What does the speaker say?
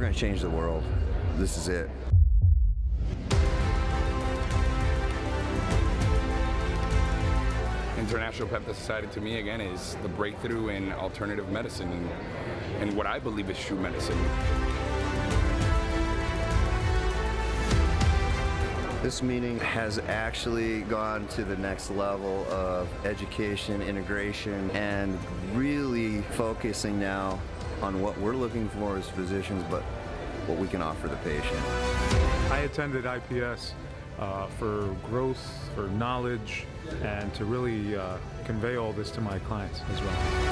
going to change the world. This is it. International Peptide Society to me again is the breakthrough in alternative medicine and, and what I believe is true medicine. This meeting has actually gone to the next level of education, integration, and really focusing now on what we're looking for as physicians, but what we can offer the patient. I attended IPS uh, for growth, for knowledge, and to really uh, convey all this to my clients as well.